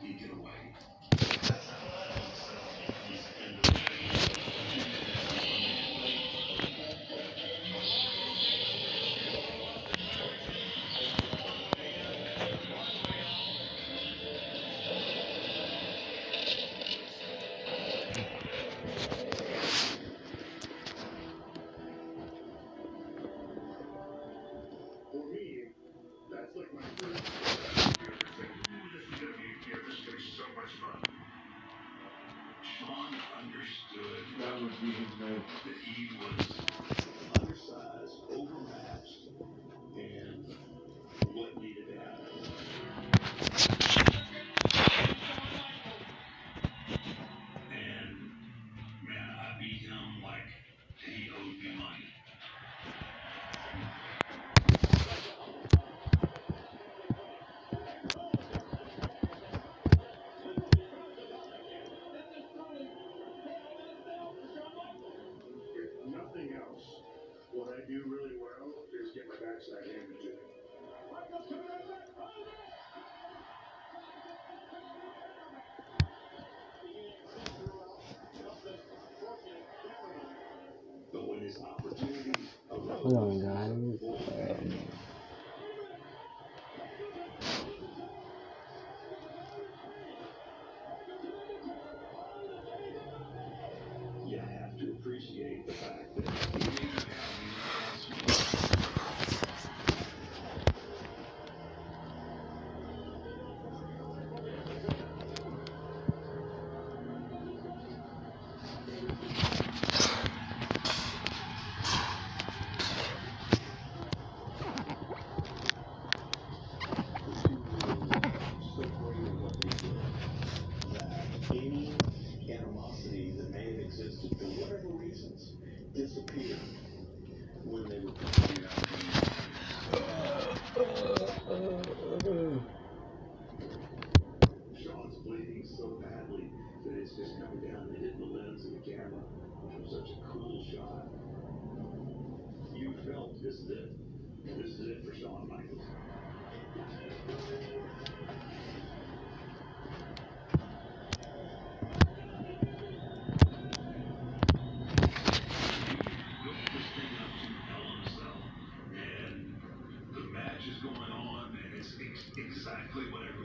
he'd get away. Sean understood That would be his name. that he was undersized, overmatched, and what needed to happen. And man, I beat him like he owed me money. What I do really well is get my backside handed to me. But when his just coming down and hitting the lens of the camera from such a cool shot. You felt this is it. This is it for Shawn Michaels. Exactly what.